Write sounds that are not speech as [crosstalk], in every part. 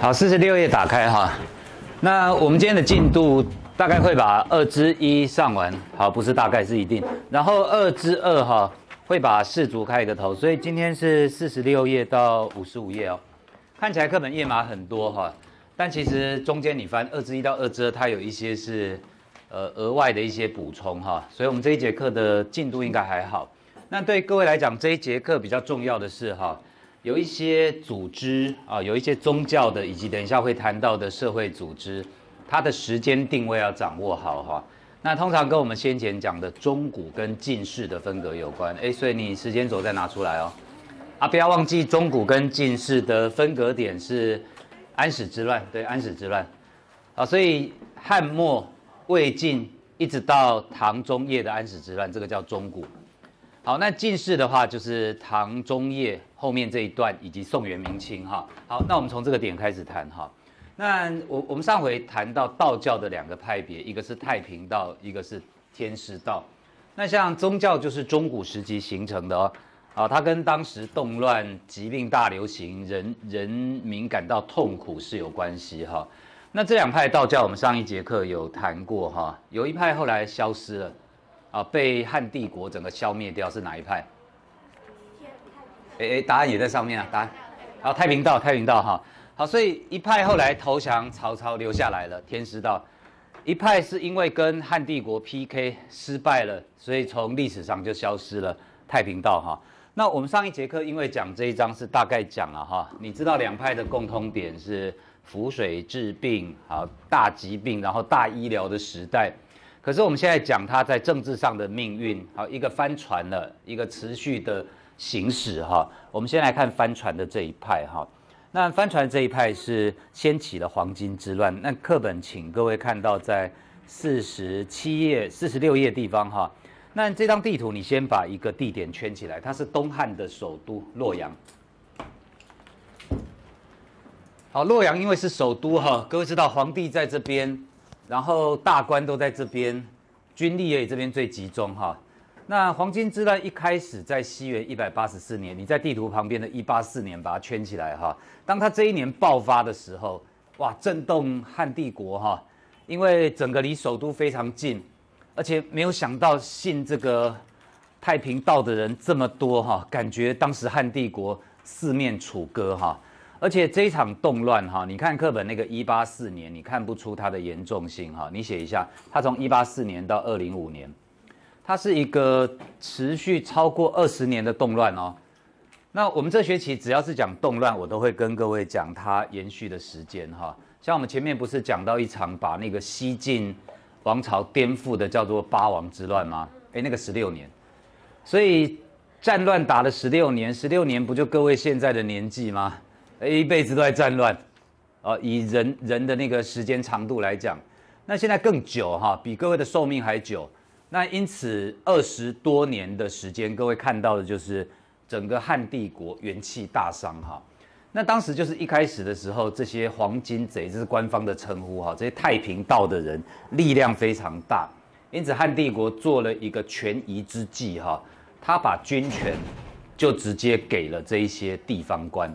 好，四十六页打开哈。那我们今天的进度大概会把二之一上完，好，不是大概是一定。然后二之二哈会把四组开一个头，所以今天是四十六页到五十五页哦。看起来课本页码很多哈，但其实中间你翻二之一到二之二，它有一些是呃额外的一些补充哈，所以我们这一节课的进度应该还好。那对各位来讲，这一节课比较重要的是哈。有一些组织啊，有一些宗教的，以及等一下会谈到的社会组织，它的时间定位要掌握好哈。那通常跟我们先前讲的中古跟近世的分隔有关，哎，所以你时间轴再拿出来哦。啊，不要忘记中古跟近世的分隔点是安史之乱，对，安史之乱。啊，所以汉末、魏晋一直到唐中叶的安史之乱，这个叫中古。好，那进士的话就是唐中叶后面这一段，以及宋元明清哈。好，那我们从这个点开始谈哈。那我我们上回谈到道教的两个派别，一个是太平道，一个是天师道。那像宗教就是中古时期形成的哦。啊，它跟当时动乱、疾病大流行、人人民感到痛苦是有关系哈。那这两派道教，我们上一节课有谈过哈。有一派后来消失了。啊，被汉帝国整个消灭掉是哪一派？哎哎，答案也在上面啊，答案。好，太平道，太平道哈。好，所以一派后来投降曹操，留下来了天师道。一派是因为跟汉帝国 PK 失败了，所以从历史上就消失了太平道哈。那我们上一节课因为讲这一章是大概讲了哈，你知道两派的共通点是浮水治病，好大疾病，然后大医疗的时代。可是我们现在讲他在政治上的命运，好一个翻船了，一个持续的行驶哈。我们先来看帆船的这一派哈。那帆船这一派是掀起了黄金之乱。那课本请各位看到在四十七页、四十六页地方哈。那这张地图你先把一个地点圈起来，它是东汉的首都洛阳。好，洛阳因为是首都哈，各位知道皇帝在这边。然后大官都在这边，军力也这边最集中哈。那黄金之乱一开始在西元一百八十四年，你在地图旁边的一八四年把它圈起来哈。当他这一年爆发的时候，哇，震动汉帝国哈，因为整个离首都非常近，而且没有想到信这个太平道的人这么多哈，感觉当时汉帝国四面楚歌哈。而且这一场动乱哈，你看课本那个一八四年，你看不出它的严重性哈。你写一下，它从一八四年到二零五年，它是一个持续超过二十年的动乱哦。那我们这学期只要是讲动乱，我都会跟各位讲它延续的时间哈。像我们前面不是讲到一场把那个西晋王朝颠覆的叫做八王之乱吗？哎，那个十六年，所以战乱打了十六年，十六年不就各位现在的年纪吗？一辈子都在战乱，哦，以人人的那个时间长度来讲，那现在更久哈，比各位的寿命还久。那因此二十多年的时间，各位看到的就是整个汉帝国元气大伤哈。那当时就是一开始的时候，这些黄金贼这是官方的称呼哈，这些太平道的人力量非常大，因此汉帝国做了一个权宜之计哈，他把军权就直接给了这一些地方官。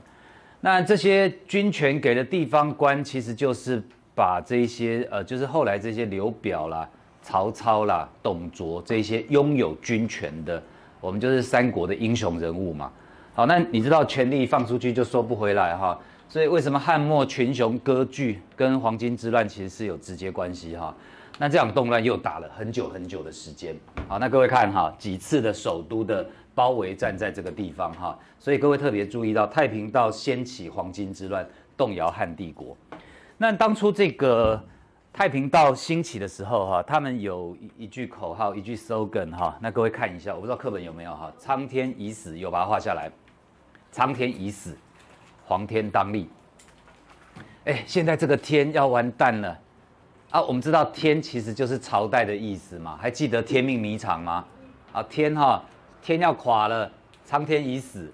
那这些军权给的地方官，其实就是把这些呃，就是后来这些刘表啦、曹操啦、董卓这些拥有军权的，我们就是三国的英雄人物嘛。好，那你知道权力放出去就收不回来哈，所以为什么汉末群雄割据跟黄巾之乱其实是有直接关系哈？那这场动乱又打了很久很久的时间。好，那各位看哈，几次的首都的。包围战在这个地方哈，所以各位特别注意到太平道掀起黄巾之乱，动摇汉帝国。那当初这个太平道兴起的时候哈，他们有一一句口号，一句 slogan 哈。那各位看一下，我不知道课本有没有哈。苍天已死，有把它画下来。苍天已死，黄天当立。哎，现在这个天要完蛋了啊！我们知道天其实就是朝代的意思嘛，还记得天命迷场吗？啊，天哈。天要垮了，苍天已死。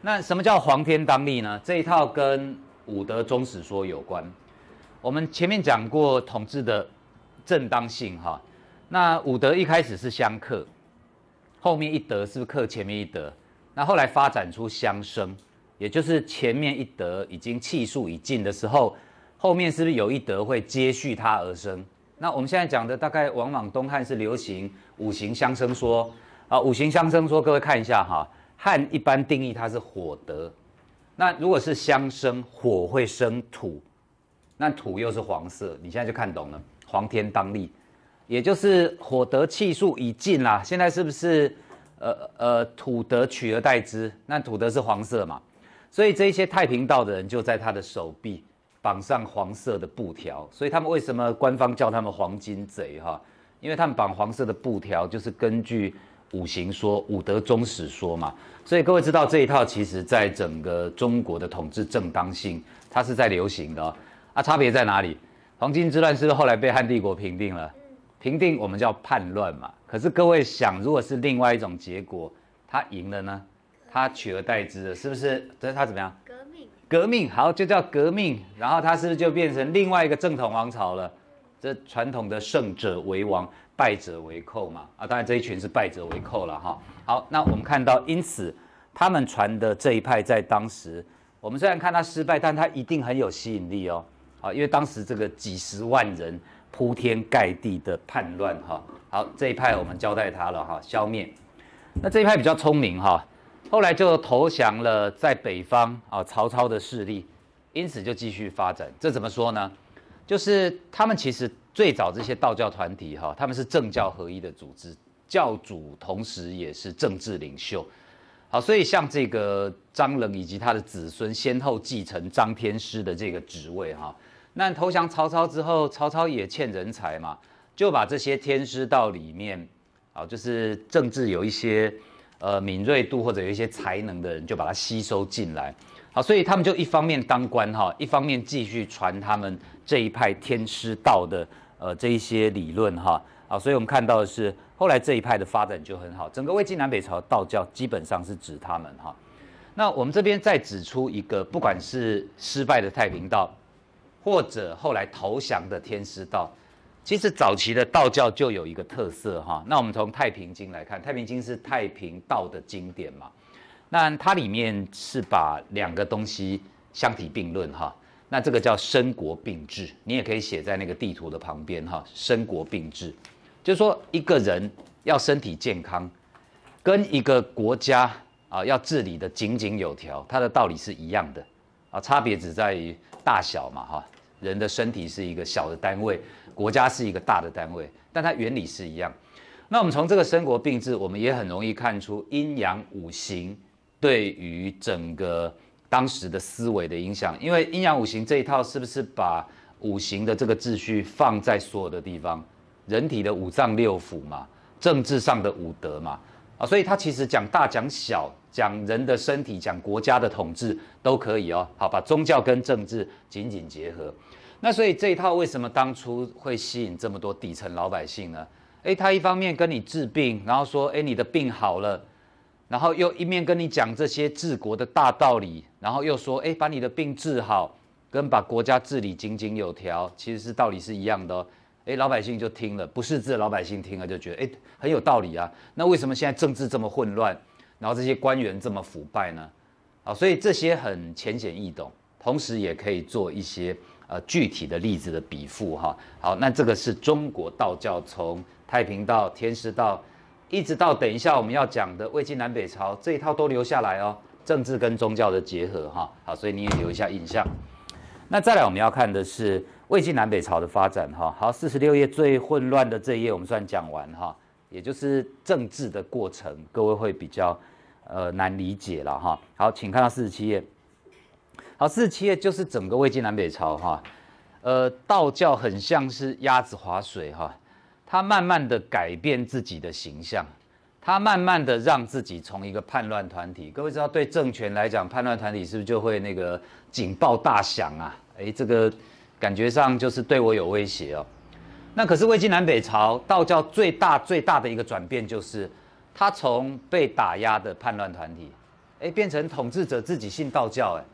那什么叫黄天当立呢？这一套跟武德宗史说有关。我们前面讲过统治的正当性哈。那五德一开始是相克，后面一德是不是克前面一德？那后来发展出相生，也就是前面一德已经气数已尽的时候，后面是不是有一德会接续它而生？那我们现在讲的大概往往东汉是流行五行相生说啊，五行相生说，各位看一下哈，汉一般定义它是火德，那如果是相生，火会生土，那土又是黄色，你现在就看懂了，黄天当立，也就是火德气数已尽啦，现在是不是呃呃土德取而代之？那土德是黄色嘛，所以这一些太平道的人就在他的手臂。绑上黄色的布条，所以他们为什么官方叫他们黄金贼哈？因为他们绑黄色的布条，就是根据五行说、五德宗史说嘛。所以各位知道这一套，其实在整个中国的统治正当性，它是在流行的啊。差别在哪里？黄巾之乱是不是后来被汉帝国平定了？平定我们叫叛乱嘛。可是各位想，如果是另外一种结果，他赢了呢？他取而代之了，是不是？这是他怎么样？革命革命好，就叫革命，然后他是不是就变成另外一个正统王朝了？这传统的胜者为王，败者为寇嘛。啊，当然这一群是败者为寇了哈。好，那我们看到，因此他们传的这一派在当时，我们虽然看他失败，但他一定很有吸引力哦。好，因为当时这个几十万人铺天盖地的叛乱哈。好，这一派我们交代他了哈，消灭。那这一派比较聪明哈。后来就投降了在北方啊曹操的势力，因此就继续发展。这怎么说呢？就是他们其实最早这些道教团体哈，他们是政教合一的组织，教主同时也是政治领袖。好，所以像这个张冷以及他的子孙先后继承张天师的这个职位哈。那投降曹操之后，曹操也欠人才嘛，就把这些天师道里面啊，就是政治有一些。呃，敏锐度或者有一些才能的人，就把它吸收进来。好，所以他们就一方面当官哈，一方面继续传他们这一派天师道的呃这一些理论哈。好，所以我们看到的是后来这一派的发展就很好。整个魏晋南北朝道教基本上是指他们哈。那我们这边再指出一个，不管是失败的太平道，或者后来投降的天师道。其实早期的道教就有一个特色哈，那我们从《太平经》来看，《太平经》是太平道的经典嘛，那它里面是把两个东西相提并论哈，那这个叫身国并治，你也可以写在那个地图的旁边哈，身国并治，就是说一个人要身体健康，跟一个国家啊要治理的井井有条，它的道理是一样的啊，差别只在于大小嘛哈。人的身体是一个小的单位，国家是一个大的单位，但它原理是一样。那我们从这个生国病治，我们也很容易看出阴阳五行对于整个当时的思维的影响。因为阴阳五行这一套是不是把五行的这个秩序放在所有的地方？人体的五脏六腑嘛，政治上的五德嘛，啊，所以它其实讲大讲小。讲人的身体，讲国家的统治都可以哦。好，把宗教跟政治紧紧结合。那所以这一套为什么当初会吸引这么多底层老百姓呢？诶，他一方面跟你治病，然后说，诶，你的病好了，然后又一面跟你讲这些治国的大道理，然后又说，诶，把你的病治好，跟把国家治理井井有条，其实是道理是一样的哦。诶，老百姓就听了，不是这老百姓听了就觉得，诶，很有道理啊。那为什么现在政治这么混乱？然后这些官员这么腐败呢？啊，所以这些很浅显易懂，同时也可以做一些呃具体的例子的比附哈。好，那这个是中国道教从太平道、天师道，一直到等一下我们要讲的魏晋南北朝这一套都留下来哦，政治跟宗教的结合哈。好，所以你也留一下印象。那再来我们要看的是魏晋南北朝的发展哈。好，四十六页最混乱的这一页我们算讲完哈，也就是政治的过程，各位会比较。呃，难理解了哈。好，请看到四十七页。好，四十七页就是整个魏晋南北朝哈。呃，道教很像是鸭子划水哈，它慢慢的改变自己的形象，它慢慢的让自己从一个叛乱团体，各位知道对政权来讲，叛乱团体是不是就会那个警报大响啊？哎，这个感觉上就是对我有威胁哦。那可是魏晋南北朝道教最大最大的一个转变就是。他从被打压的叛乱团体，哎，变成统治者自己信道教，哎，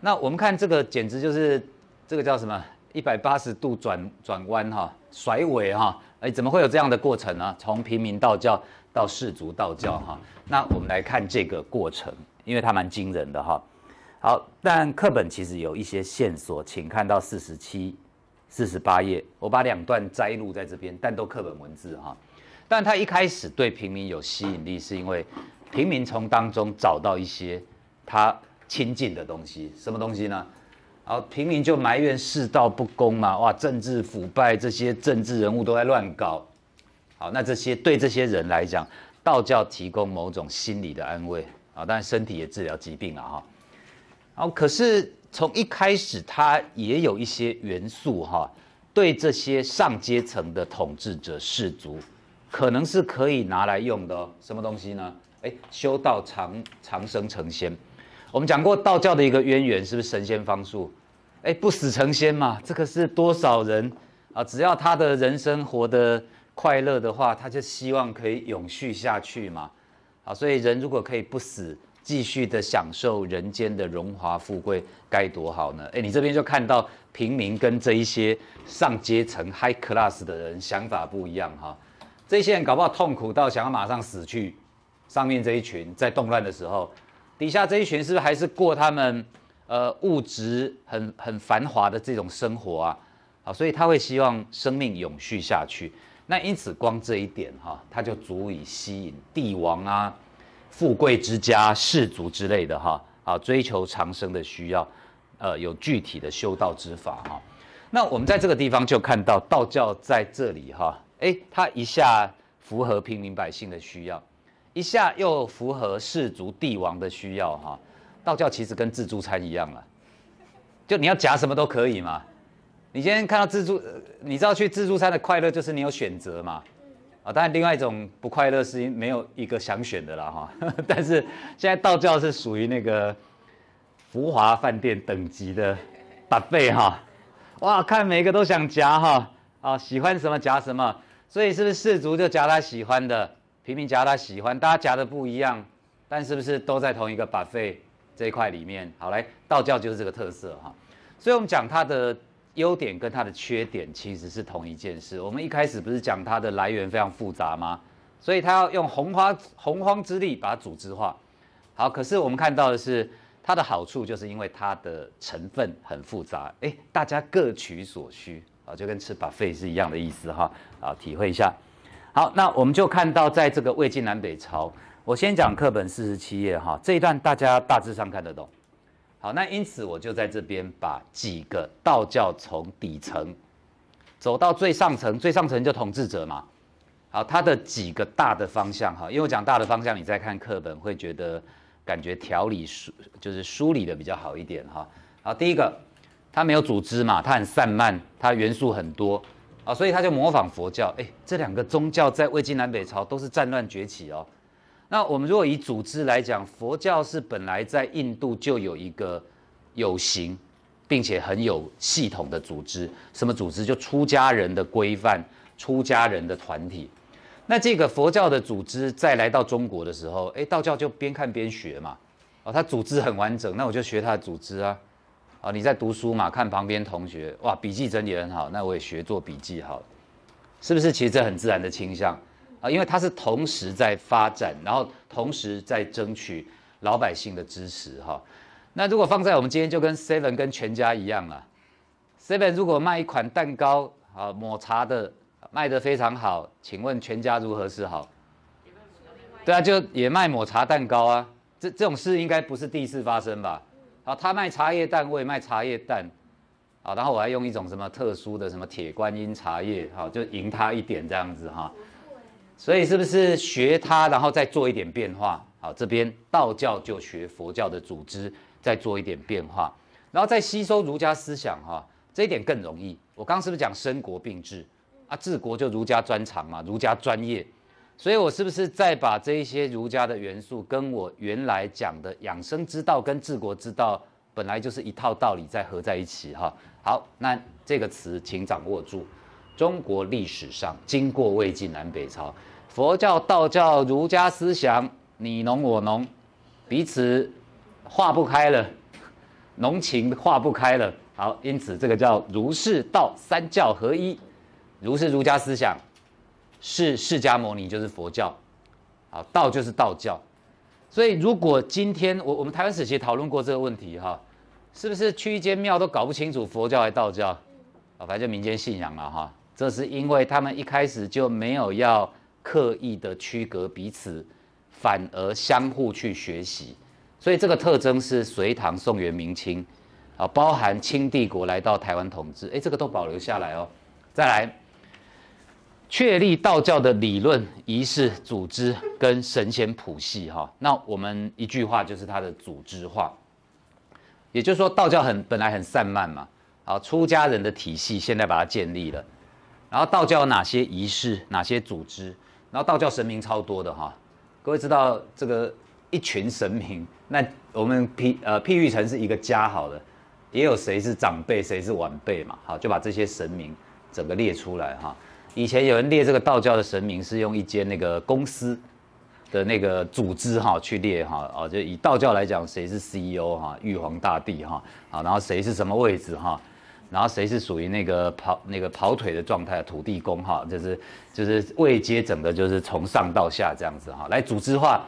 那我们看这个简直就是这个叫什么一百八十度转转弯哈，甩尾哈，哎，怎么会有这样的过程呢？从平民道教到士族道教哈，那我们来看这个过程，因为它蛮惊人的哈。好，但课本其实有一些线索，请看到四十七、四十八页，我把两段摘录在这边，但都课本文字哈。但他一开始对平民有吸引力，是因为平民从当中找到一些他亲近的东西，什么东西呢？好，平民就埋怨世道不公嘛，哇，政治腐败，这些政治人物都在乱搞。好，那这些对这些人来讲，道教提供某种心理的安慰啊，当然身体也治疗疾病了哈。哦，可是从一开始，它也有一些元素哈，对这些上阶层的统治者士族，可能是可以拿来用的。什么东西呢？哎，修道长长生成仙。我们讲过道教的一个渊源，是不是神仙方术？哎，不死成仙嘛，这个是多少人啊？只要他的人生活得快乐的话，他就希望可以永续下去嘛。啊，所以人如果可以不死，继续的享受人间的荣华富贵，该多好呢？哎，你这边就看到平民跟这一些上阶层 high class 的人想法不一样哈。这些人搞不好痛苦到想要马上死去，上面这一群在动乱的时候，底下这一群是不是还是过他们？呃，物质很很繁华的这种生活啊，好，所以他会希望生命永续下去。那因此，光这一点哈，他就足以吸引帝王啊、富贵之家、士族之类的哈，啊，追求长生的需要，呃，有具体的修道之法哈。那我们在这个地方就看到道教在这里哈，哎，它一下符合平民百姓的需要，一下又符合士族帝王的需要哈。道教其实跟自助餐一样了，就你要夹什么都可以嘛。你今天看到自助，你知道去自助餐的快乐就是你有选择嘛。啊，当然另外一种不快乐是因没有一个想选的啦哈。[laughs] 但是现在道教是属于那个浮华饭店等级的把费哈。哇，看每个都想夹哈，啊，喜欢什么夹什么。所以是不是士族就夹他喜欢的，平民夹他喜欢，大家夹的不一样，但是不是都在同一个把费？这一块里面，好来，道教就是这个特色哈，所以我们讲它的优点跟它的缺点其实是同一件事。我们一开始不是讲它的来源非常复杂吗？所以它要用洪荒洪荒之力把它组织化。好，可是我们看到的是它的好处，就是因为它的成分很复杂，哎，大家各取所需啊，就跟吃把肺是一样的意思哈。啊，体会一下。好，那我们就看到在这个魏晋南北朝。我先讲课本四十七页哈，这一段大家大致上看得懂。好，那因此我就在这边把几个道教从底层走到最上层，最上层就统治者嘛。好，它的几个大的方向哈，因为我讲大的方向，你再看课本会觉得感觉条理梳就是梳理的比较好一点哈。好，第一个，它没有组织嘛，它很散漫，它元素很多啊，所以它就模仿佛教。哎，这两个宗教在魏晋南北朝都是战乱崛起哦。那我们如果以组织来讲，佛教是本来在印度就有一个有形，并且很有系统的组织。什么组织？就出家人的规范，出家人的团体。那这个佛教的组织再来到中国的时候，哎，道教就边看边学嘛。哦，它组织很完整，那我就学它的组织啊。啊，你在读书嘛，看旁边同学，哇，笔记整理很好，那我也学做笔记好了。是不是？其实这很自然的倾向。啊，因为它是同时在发展，然后同时在争取老百姓的支持哈。那如果放在我们今天，就跟 Seven 跟全家一样啊。Seven 如果卖一款蛋糕啊，抹茶的卖得非常好，请问全家如何是好？对啊，就也卖抹茶蛋糕啊。这这种事应该不是第一次发生吧？好，他卖茶叶蛋，我也卖茶叶蛋。啊，然后我还用一种什么特殊的什么铁观音茶叶，好，就赢他一点这样子哈。所以是不是学它，然后再做一点变化？好，这边道教就学佛教的组织，再做一点变化，然后再吸收儒家思想，哈，这一点更容易。我刚刚是不是讲生国并治啊？治国就儒家专长嘛，儒家专业。所以我是不是再把这一些儒家的元素，跟我原来讲的养生之道跟治国之道，本来就是一套道理，再合在一起，哈。好，那这个词请掌握住。中国历史上经过魏晋南北朝。佛教、道教、儒家思想，你侬我侬，彼此化不开了，浓情化不开了。好，因此这个叫儒释道三教合一。儒是儒家思想，释释迦牟尼就是佛教，好，道就是道教。所以如果今天我我们台湾史其实讨论过这个问题哈，是不是去一间庙都搞不清楚佛教还道教啊？反正就民间信仰了哈。这是因为他们一开始就没有要刻意的区隔彼此，反而相互去学习。所以这个特征是隋唐宋元明清啊，包含清帝国来到台湾统治，哎，这个都保留下来哦。再来。确立道教的理论、仪式、组织跟神仙谱系，哈，那我们一句话就是它的组织化。也就是说，道教很本来很散漫嘛，啊，出家人的体系现在把它建立了。然后道教有哪些仪式、哪些组织？然后道教神明超多的哈，各位知道这个一群神明，那我们譬呃譬喻成是一个家好了，也有谁是长辈，谁是晚辈嘛，好，就把这些神明整个列出来哈。以前有人列这个道教的神明是用一间那个公司的那个组织哈去列哈哦，就以道教来讲，谁是 CEO 哈，玉皇大帝哈啊，然后谁是什么位置哈，然后谁是属于那个跑那个跑腿的状态，土地公哈，就是就是位阶整个就是从上到下这样子哈，来组织化。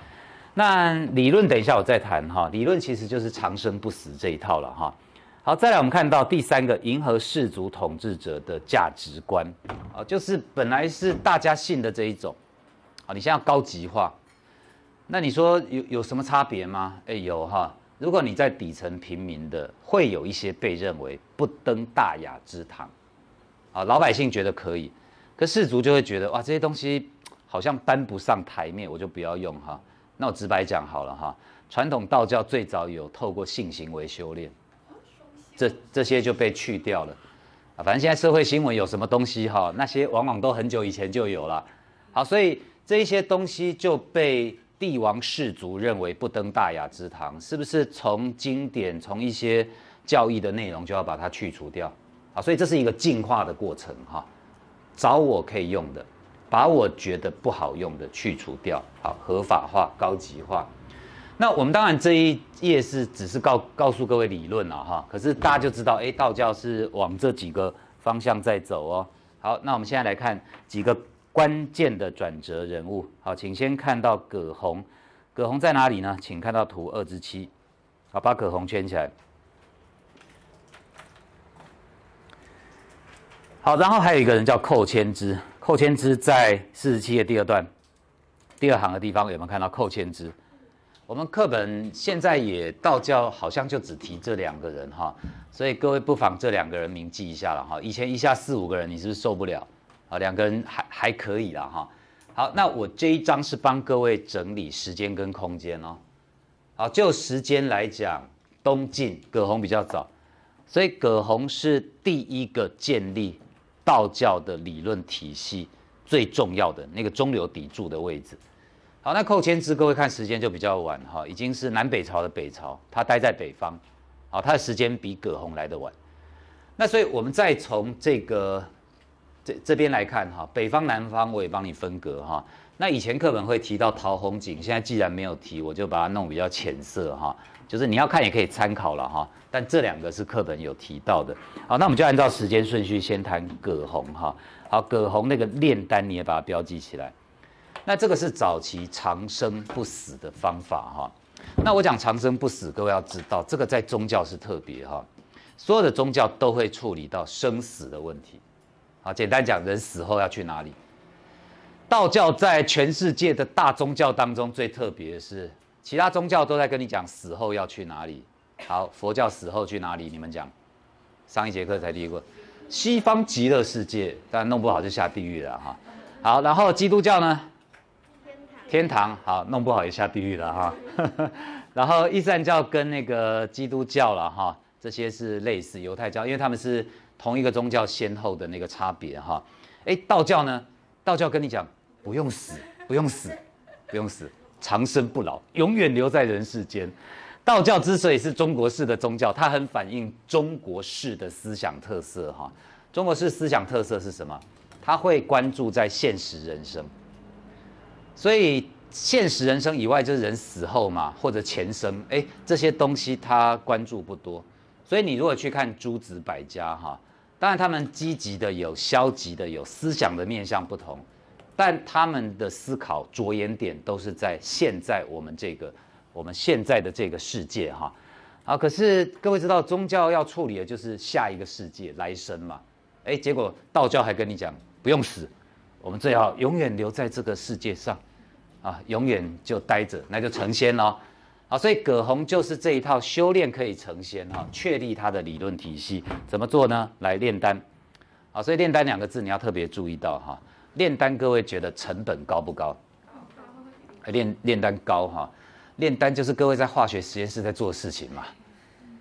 那理论等一下我再谈哈，理论其实就是长生不死这一套了哈。好，再来我们看到第三个，迎合氏族统治者的价值观，啊，就是本来是大家信的这一种，啊，你现在高级化，那你说有有什么差别吗？哎，有哈，如果你在底层平民的，会有一些被认为不登大雅之堂，啊，老百姓觉得可以，可士族就会觉得哇，这些东西好像搬不上台面，我就不要用哈。那我直白讲好了哈，传统道教最早有透过性行为修炼。这这些就被去掉了，啊，反正现在社会新闻有什么东西哈，那些往往都很久以前就有了，好，所以这一些东西就被帝王氏族认为不登大雅之堂，是不是从经典从一些教义的内容就要把它去除掉？啊，所以这是一个进化的过程哈，找我可以用的，把我觉得不好用的去除掉，好，合法化、高级化。那我们当然这一页是只是告告诉各位理论了哈，可是大家就知道，哎，道教是往这几个方向在走哦。好，那我们现在来看几个关键的转折人物。好，请先看到葛洪，葛洪在哪里呢？请看到图二之七。好，把葛洪圈起来。好，然后还有一个人叫寇谦之，寇谦之在四十七页第二段第二行的地方有没有看到寇谦之？我们课本现在也道教好像就只提这两个人哈，所以各位不妨这两个人铭记一下了哈。以前一下四五个人你是不是受不了啊？两个人还还可以了哈。好，那我这一章是帮各位整理时间跟空间哦。好，就时间来讲，东晋葛洪比较早，所以葛洪是第一个建立道教的理论体系最重要的那个中流砥柱的位置。好，那寇谦之，各位看时间就比较晚哈，已经是南北朝的北朝，他待在北方，好，他的时间比葛洪来的晚。那所以我们再从这个这这边来看哈，北方南方我也帮你分隔哈。那以前课本会提到陶弘景，现在既然没有提，我就把它弄比较浅色哈，就是你要看也可以参考了哈。但这两个是课本有提到的。好，那我们就按照时间顺序先谈葛洪哈。好，葛洪那个炼丹你也把它标记起来。那这个是早期长生不死的方法哈。那我讲长生不死，各位要知道，这个在宗教是特别哈。所有的宗教都会处理到生死的问题。好，简单讲，人死后要去哪里？道教在全世界的大宗教当中最特别的是，其他宗教都在跟你讲死后要去哪里。好，佛教死后去哪里？你们讲，上一节课才提过，西方极乐世界，但弄不好就下地狱了哈。好，然后基督教呢？天堂好，弄不好也下地狱了哈。[laughs] 然后伊斯兰教跟那个基督教了哈，这些是类似犹太教，因为他们是同一个宗教先后的那个差别哈。哎，道教呢？道教跟你讲不用死，不用死，不用死，长生不老，永远留在人世间。道教之所以是中国式的宗教，它很反映中国式的思想特色哈。中国式思想特色是什么？它会关注在现实人生。所以现实人生以外，就是人死后嘛，或者前生，哎，这些东西他关注不多。所以你如果去看诸子百家哈，当然他们积极的有，消极的有，思想的面向不同，但他们的思考着眼点都是在现在我们这个我们现在的这个世界哈。好，可是各位知道宗教要处理的就是下一个世界来生嘛？哎，结果道教还跟你讲不用死，我们最好永远留在这个世界上，啊，永远就待着，那就成仙了。好，所以葛洪就是这一套修炼可以成仙哈，确立他的理论体系怎么做呢？来炼丹。好，所以炼丹两个字你要特别注意到哈。炼丹各位觉得成本高不高？炼炼丹高哈。炼丹就是各位在化学实验室在做事情嘛。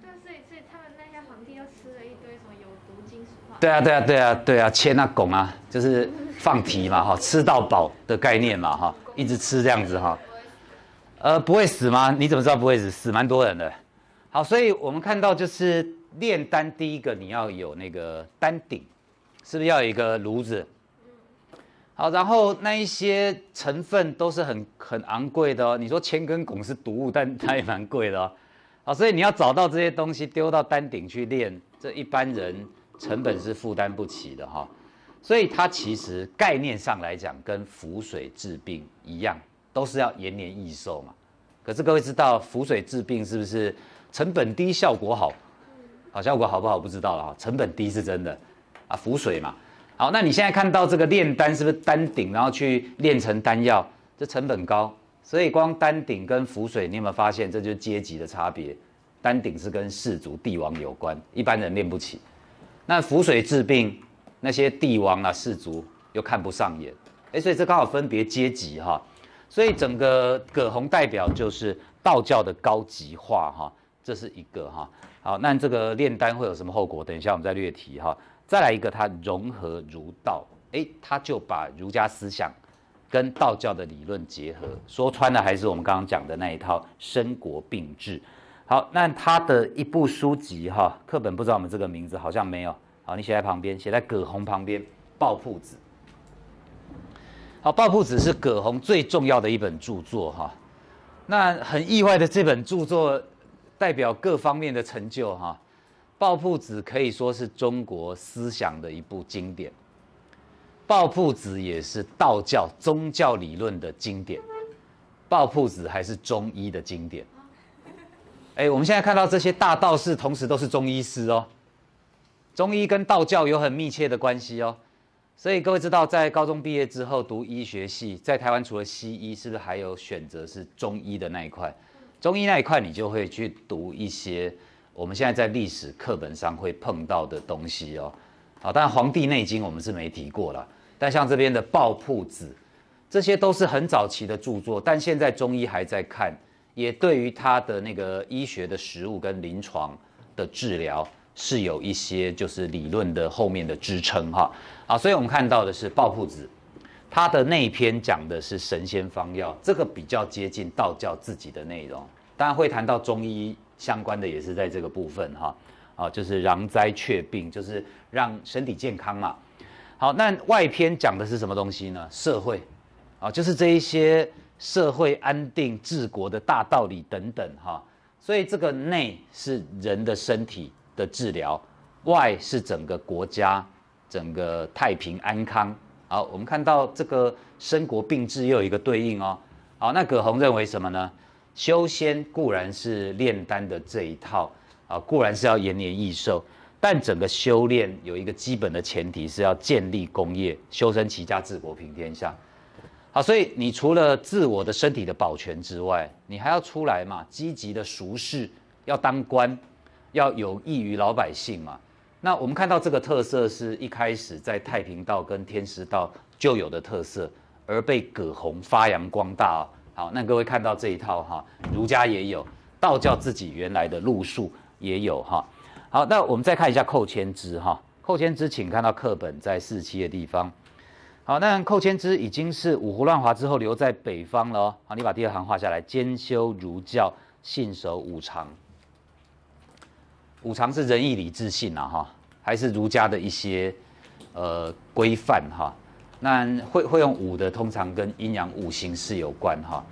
对啊，所以所以他们那些皇帝又吃了一堆什么有毒金属化。对啊，对啊，对啊，对啊，切那汞啊，就是放题嘛哈，吃到饱的概念嘛哈，一直吃这样子哈。呃，不会死吗？你怎么知道不会死？死蛮多人的。好，所以我们看到就是炼丹，第一个你要有那个丹鼎，是不是要有一个炉子？好，然后那一些成分都是很很昂贵的哦。你说铅跟汞是毒物，但它也蛮贵的哦。好，所以你要找到这些东西丢到丹鼎去炼，这一般人成本是负担不起的哈。所以它其实概念上来讲，跟浮水治病一样，都是要延年益寿嘛。可是各位知道浮水治病是不是成本低效果好？好，效果好不好不知道了哈。成本低是真的啊，浮水嘛。好，那你现在看到这个炼丹是不是丹鼎，然后去炼成丹药，这成本高，所以光丹鼎跟浮水，你有没有发现这就是阶级的差别？丹鼎是跟氏族帝王有关，一般人练不起。那浮水治病，那些帝王啊氏族又看不上眼，哎，所以这刚好分别阶级哈。所以整个葛洪代表就是道教的高级化哈，这是一个哈。好，那这个炼丹会有什么后果？等一下我们再略提哈。再来一个，它融合儒道，哎，他就把儒家思想跟道教的理论结合，说穿了还是我们刚刚讲的那一套生国并治。好，那他的一部书籍哈，课本不知道我们这个名字好像没有。好，你写在旁边，写在葛洪旁边，《抱朴子》。好，《抱朴子》是葛洪最重要的一本著作哈。那很意外的，这本著作代表各方面的成就哈。抱朴子可以说是中国思想的一部经典，抱朴子也是道教宗教理论的经典，抱朴子还是中医的经典。哎，我们现在看到这些大道士，同时都是中医师哦。中医跟道教有很密切的关系哦，所以各位知道，在高中毕业之后读医学系，在台湾除了西医，是不是还有选择是中医的那一块？中医那一块，你就会去读一些。我们现在在历史课本上会碰到的东西哦，好，当然《黄帝内经》我们是没提过了，但像这边的《抱朴子》，这些都是很早期的著作，但现在中医还在看，也对于他的那个医学的实物跟临床的治疗是有一些就是理论的后面的支撑哈，好，所以我们看到的是《抱朴子》，它的那一篇讲的是神仙方药，这个比较接近道教自己的内容，当然会谈到中医。相关的也是在这个部分哈，啊，就是攘灾却病，就是让身体健康嘛。好，那外篇讲的是什么东西呢？社会，啊，就是这一些社会安定治国的大道理等等哈。所以这个内是人的身体的治疗，外是整个国家整个太平安康。好，我们看到这个生国并治又有一个对应哦。好，那葛洪认为什么呢？修仙固然是炼丹的这一套啊，固然是要延年益寿，但整个修炼有一个基本的前提是要建立功业，修身齐家治国平天下。好，所以你除了自我的身体的保全之外，你还要出来嘛，积极的熟事，要当官，要有益于老百姓嘛。那我们看到这个特色是一开始在太平道跟天师道就有的特色，而被葛洪发扬光大。哦好，那各位看到这一套哈，儒家也有，道教自己原来的路数也有哈。好，那我们再看一下寇谦之哈，寇谦之，请看到课本在四七的地方。好，那寇谦之已经是五胡乱华之后留在北方了哦。好，你把第二行画下来，兼修儒教，信守五常。五常是仁义礼智信啊哈，还是儒家的一些呃规范哈。那会会用五的，通常跟阴阳五行是有关哈。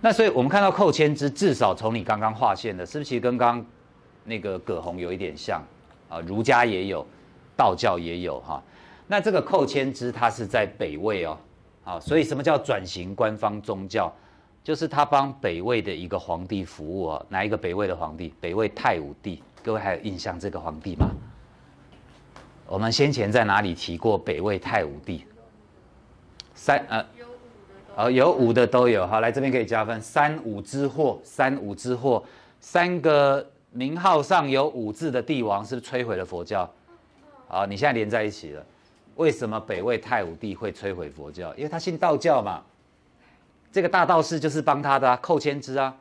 那所以我们看到寇谦之，至少从你刚刚划线的，是不是跟刚那个葛洪有一点像啊？儒家也有，道教也有哈。那这个寇谦之，他是在北魏哦，啊，所以什么叫转型官方宗教？就是他帮北魏的一个皇帝服务啊。哪一个北魏的皇帝？北魏太武帝。各位还有印象这个皇帝吗？我们先前在哪里提过北魏太武帝？三呃，有五的都。哦，有五的都有。好，来这边可以加分，三五之祸，三五之祸，三个名号上有五字的帝王，是不是摧毁了佛教？好，你现在连在一起了。为什么北魏太武帝会摧毁佛教？因为他信道教嘛。这个大道士就是帮他的啊，寇谦之啊。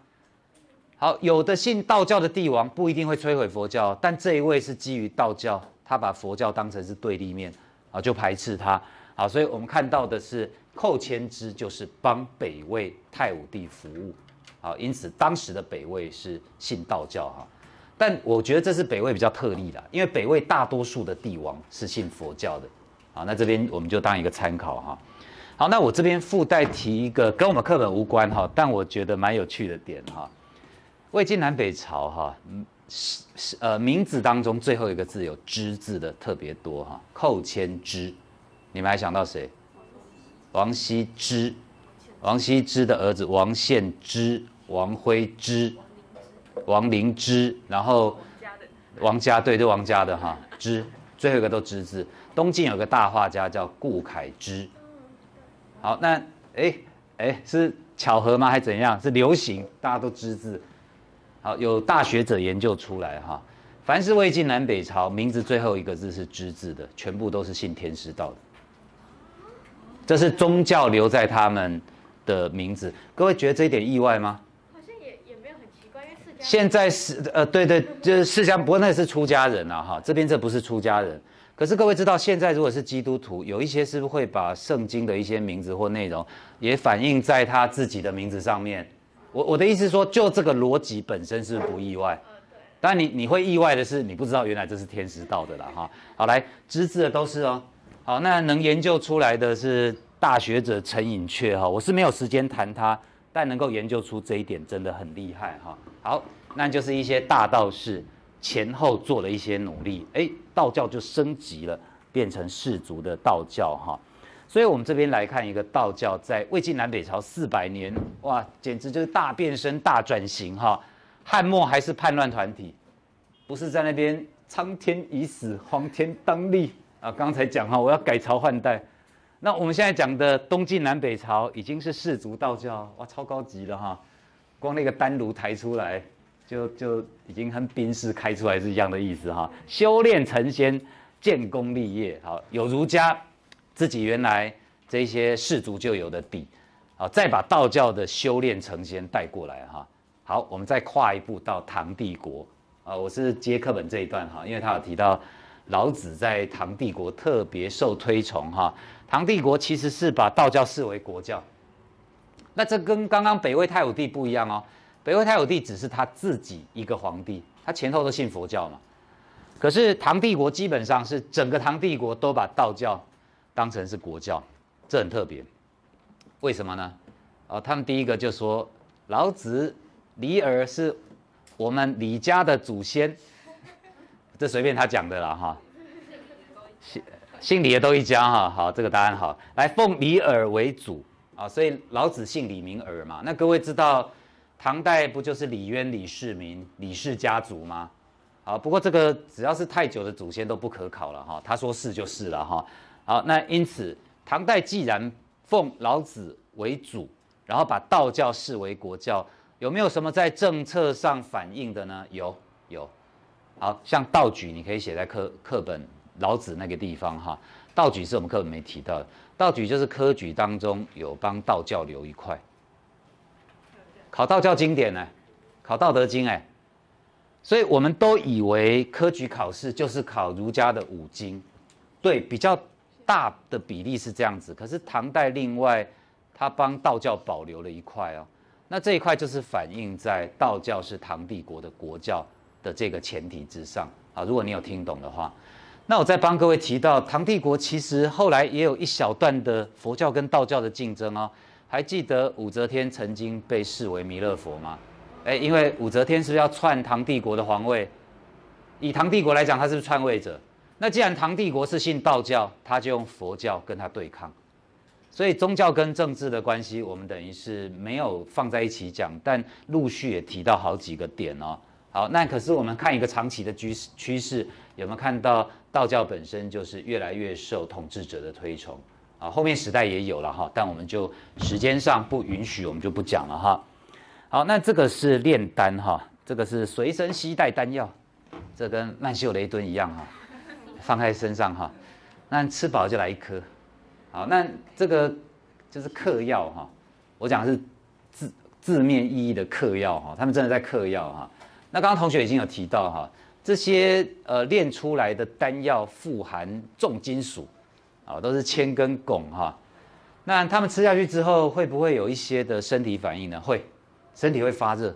好，有的信道教的帝王不一定会摧毁佛教，但这一位是基于道教，他把佛教当成是对立面，啊，就排斥他。好，所以我们看到的是寇谦之就是帮北魏太武帝服务，好，因此当时的北魏是信道教哈。但我觉得这是北魏比较特例的，因为北魏大多数的帝王是信佛教的。好，那这边我们就当一个参考哈。好，那我这边附带提一个跟我们课本无关哈，但我觉得蛮有趣的点哈。魏晋南北朝哈，嗯是是呃名字当中最后一个字有之字的特别多哈，寇谦之，你们还想到谁？王羲之，王羲之的儿子王献之、王徽之、王灵之，然后王家对，就王家的哈之，最后一个都之字。东晋有个大画家叫顾恺之。好，那哎哎是巧合吗？还怎样？是流行，大家都知字。好，有大学者研究出来哈，凡是魏晋南北朝名字最后一个字是之字的，全部都是信天师道的。这是宗教留在他们的名字。各位觉得这一点意外吗？好像也也没有很奇怪，因为释迦。现在是呃，对对，就是释迦，不过那是出家人啊，哈，这边这不是出家人。可是各位知道，现在如果是基督徒，有一些是不是会把圣经的一些名字或内容也反映在他自己的名字上面？我我的意思说，就这个逻辑本身是不意外。但你你会意外的是，你不知道原来这是天师道的啦，哈。好，来知字的都是哦。好，那能研究出来的是大学者陈寅恪哈，我是没有时间谈他，但能够研究出这一点真的很厉害哈。好，那就是一些大道士前后做了一些努力，哎，道教就升级了，变成氏族的道教哈。所以我们这边来看一个道教在魏晋南北朝四百年，哇，简直就是大变身、大转型哈。汉末还是叛乱团体，不是在那边苍天已死，黄天当立。啊，刚才讲哈，我要改朝换代。那我们现在讲的东晋南北朝已经是氏族道教，哇，超高级了哈！光那个丹炉抬出来，就就已经和宾士开出来是一样的意思哈。修炼成仙，建功立业，好，有儒家自己原来这些氏族就有的底，好，再把道教的修炼成仙带过来哈。好，我们再跨一步到唐帝国啊，我是接课本这一段哈，因为他有提到。老子在唐帝国特别受推崇哈，唐帝国其实是把道教视为国教，那这跟刚刚北魏太武帝不一样哦，北魏太武帝只是他自己一个皇帝，他前后都信佛教嘛，可是唐帝国基本上是整个唐帝国都把道教当成是国教，这很特别，为什么呢？啊，他们第一个就说老子、李耳是我们李家的祖先。这随便他讲的啦哈，姓姓李的都一家哈，好，这个答案好，来奉李耳为主啊，所以老子姓李名耳嘛。那各位知道唐代不就是李渊、李世民、李氏家族吗？好，不过这个只要是太久的祖先都不可考了哈，他说是就是了哈。好，那因此唐代既然奉老子为主，然后把道教视为国教，有没有什么在政策上反映的呢？有，有。好像道举，你可以写在课课本老子那个地方哈。道举是我们课本没提到的，道举就是科举当中有帮道教留一块。考道教经典呢，考道德经哎，所以我们都以为科举考试就是考儒家的五经，对，比较大的比例是这样子。可是唐代另外他帮道教保留了一块哦，那这一块就是反映在道教是唐帝国的国教。的这个前提之上啊，如果你有听懂的话，那我再帮各位提到，唐帝国其实后来也有一小段的佛教跟道教的竞争哦。还记得武则天曾经被视为弥勒佛吗？哎，因为武则天是不是要篡唐帝国的皇位？以唐帝国来讲，他是不是篡位者？那既然唐帝国是信道教，他就用佛教跟他对抗。所以宗教跟政治的关系，我们等于是没有放在一起讲，但陆续也提到好几个点哦。好，那可是我们看一个长期的趋势趋势，有没有看到道教本身就是越来越受统治者的推崇啊？后面时代也有了哈，但我们就时间上不允许，我们就不讲了哈。好，那这个是炼丹哈，这个是随身携带丹药，这跟曼秀雷敦一样哈，放在身上哈，那吃饱就来一颗。好，那这个就是嗑药哈，我讲的是字字面意义的嗑药哈，他们真的在嗑药哈。那刚刚同学已经有提到哈，这些呃炼出来的丹药富含重金属，啊，都是铅跟汞哈。那他们吃下去之后，会不会有一些的身体反应呢？会，身体会发热，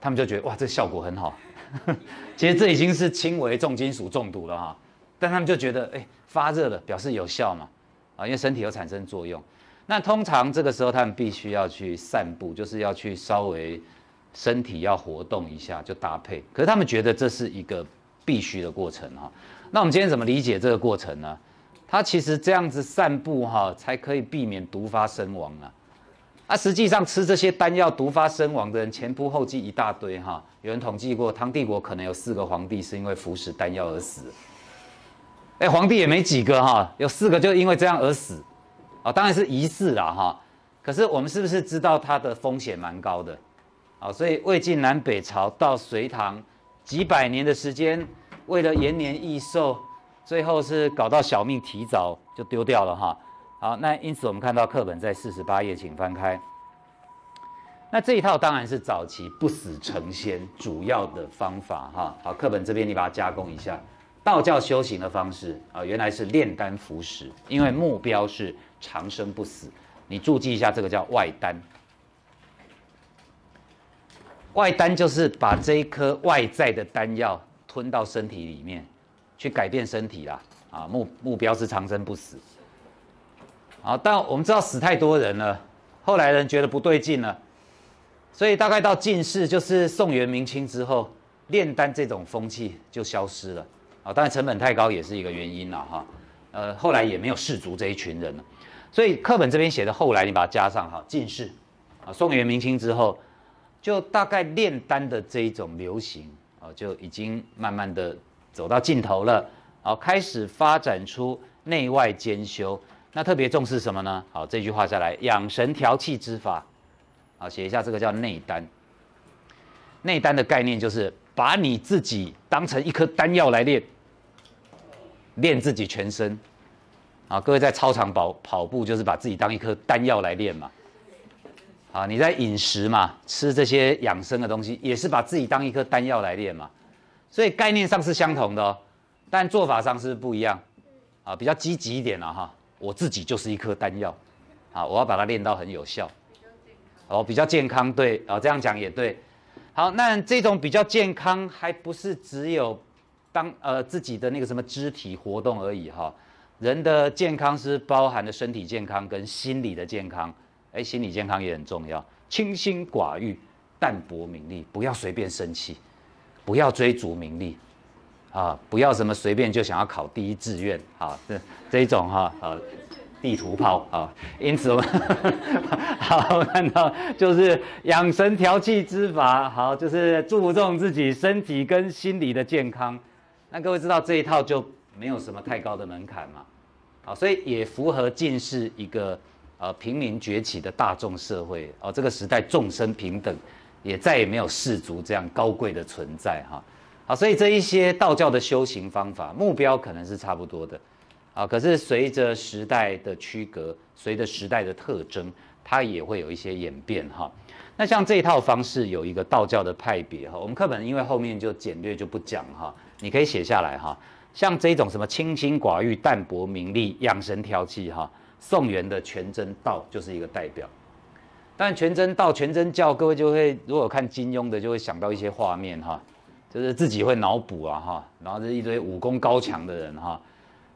他们就觉得哇，这效果很好。[laughs] 其实这已经是轻微重金属中毒了哈，但他们就觉得哎发热了，表示有效嘛，啊，因为身体有产生作用。那通常这个时候他们必须要去散步，就是要去稍微。身体要活动一下就搭配，可是他们觉得这是一个必须的过程哈。那我们今天怎么理解这个过程呢？他其实这样子散步哈，才可以避免毒发身亡啊。啊，实际上吃这些丹药毒发身亡的人前仆后继一大堆哈。有人统计过，唐帝国可能有四个皇帝是因为服食丹药而死。哎，皇帝也没几个哈，有四个就因为这样而死。啊，当然是疑似啦哈。可是我们是不是知道它的风险蛮高的？好，所以魏晋南北朝到隋唐几百年的时间，为了延年益寿，最后是搞到小命提早就丢掉了哈。好，那因此我们看到课本在四十八页，请翻开。那这一套当然是早期不死成仙主要的方法哈。好，课本这边你把它加工一下，道教修行的方式啊，原来是炼丹服食，因为目标是长生不死。你注记一下，这个叫外丹。外丹就是把这一颗外在的丹药吞到身体里面，去改变身体啦。啊，目目标是长生不死。好，但我们知道死太多人了，后来人觉得不对劲了，所以大概到进士，就是宋元明清之后，炼丹这种风气就消失了。当然成本太高也是一个原因了哈。呃，后来也没有士族这一群人了，所以课本这边写的后来你把它加上哈，进士。啊，宋元明清之后。就大概炼丹的这一种流行啊，就已经慢慢的走到尽头了，好，开始发展出内外兼修。那特别重视什么呢？好，这句话再来，养神调气之法，好，写一下这个叫内丹。内丹的概念就是把你自己当成一颗丹药来练，练自己全身。啊，各位在操场跑跑步，就是把自己当一颗丹药来练嘛。啊，你在饮食嘛，吃这些养生的东西，也是把自己当一颗丹药来练嘛，所以概念上是相同的哦，但做法上是不一样，啊，比较积极一点了哈，我自己就是一颗丹药，啊，我要把它练到很有效，哦，比较健康，对，啊，这样讲也对，好，那这种比较健康，还不是只有当呃自己的那个什么肢体活动而已哈，人的健康是包含的身体健康跟心理的健康。哎，心理健康也很重要，清心寡欲，淡泊名利，不要随便生气，不要追逐名利，啊，不要什么随便就想要考第一志愿，啊，这这一种哈，啊，地图炮啊，因此我们 [laughs] 好看到就是养神调气之法，好，就是注重自己身体跟心理的健康。那各位知道这一套就没有什么太高的门槛嘛，好，所以也符合近视一个。呃，平民崛起的大众社会哦，这个时代众生平等，也再也没有士族这样高贵的存在哈。好，所以这一些道教的修行方法目标可能是差不多的，啊，可是随着时代的区隔，随着时代的特征，它也会有一些演变哈。那像这一套方式有一个道教的派别哈，我们课本因为后面就简略就不讲哈，你可以写下来哈。像这种什么清心寡欲、淡泊名利、养神调气哈。宋元的全真道就是一个代表，但全真道、全真教，各位就会如果看金庸的，就会想到一些画面哈，就是自己会脑补啊哈，然后是一堆武功高强的人哈。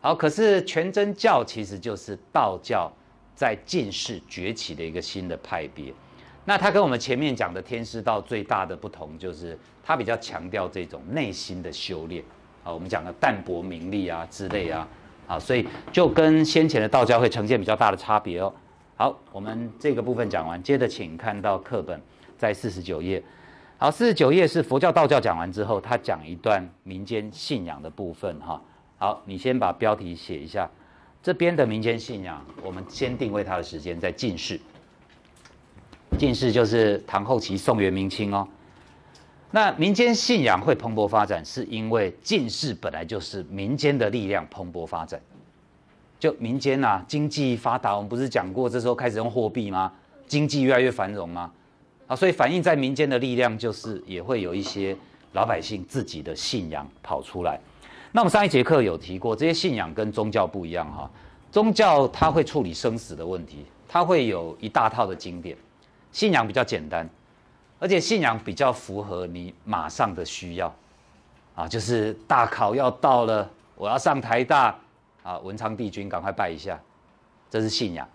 好，可是全真教其实就是道教在近世崛起的一个新的派别。那它跟我们前面讲的天师道最大的不同，就是它比较强调这种内心的修炼啊，我们讲的淡泊名利啊之类啊。啊，所以就跟先前的道教会呈现比较大的差别哦。好，我们这个部分讲完，接着请看到课本在四十九页。好，四十九页是佛教、道教讲完之后，他讲一段民间信仰的部分哈。好，你先把标题写一下。这边的民间信仰，我们先定位它的时间在晋世。进士就是唐后期、宋元明清哦。那民间信仰会蓬勃发展，是因为进士本来就是民间的力量蓬勃发展。就民间呐，经济发达，我们不是讲过这时候开始用货币吗？经济越来越繁荣吗？啊，所以反映在民间的力量，就是也会有一些老百姓自己的信仰跑出来。那我们上一节课有提过，这些信仰跟宗教不一样哈。宗教它会处理生死的问题，它会有一大套的经典；信仰比较简单。而且信仰比较符合你马上的需要，啊，就是大考要到了，我要上台大，啊，文昌帝君赶快拜一下，这是信仰，